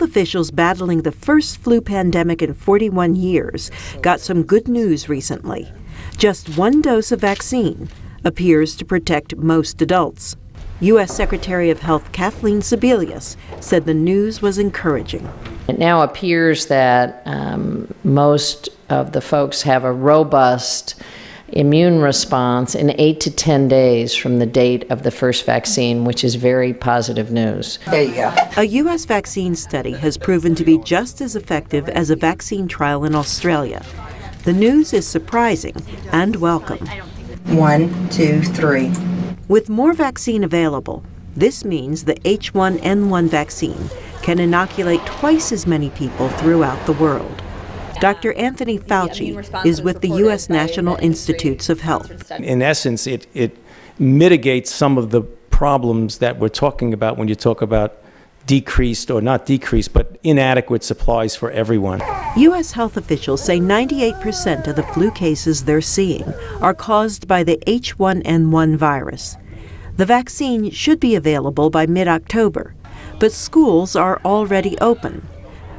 officials battling the first flu pandemic in 41 years got some good news recently. Just one dose of vaccine appears to protect most adults. U.S. Secretary of Health Kathleen Sebelius said the news was encouraging. It now appears that um, most of the folks have a robust immune response in 8 to 10 days from the date of the first vaccine, which is very positive news. There you go. A U.S. vaccine study has proven to be just as effective as a vaccine trial in Australia. The news is surprising and welcome. One, two, three. With more vaccine available, this means the H1N1 vaccine can inoculate twice as many people throughout the world. Dr. Anthony Fauci is with the U.S. National Institutes of Health. In essence, it, it mitigates some of the problems that we're talking about when you talk about decreased or not decreased, but inadequate supplies for everyone. U.S. health officials say 98% of the flu cases they're seeing are caused by the H1N1 virus. The vaccine should be available by mid October, but schools are already open.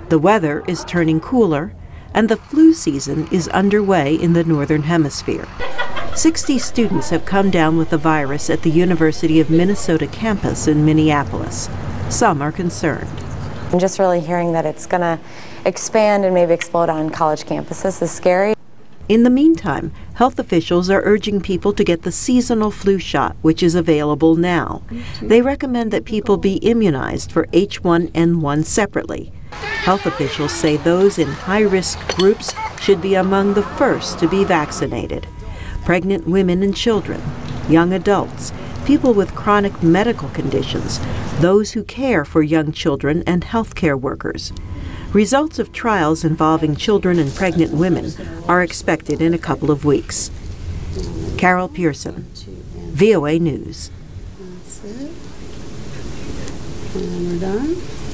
The weather is turning cooler, and the flu season is underway in the Northern Hemisphere. 60 students have come down with the virus at the University of Minnesota campus in Minneapolis. Some are concerned. I'm just really hearing that it's going to expand and maybe explode on college campuses is scary. In the meantime, health officials are urging people to get the seasonal flu shot, which is available now. They recommend that people be immunized for H1N1 separately. Health officials say those in high risk groups should be among the first to be vaccinated pregnant women and children, young adults, people with chronic medical conditions, those who care for young children, and healthcare workers. Results of trials involving children and pregnant women are expected in a couple of weeks. Carol Pearson, VOA News. And we're done.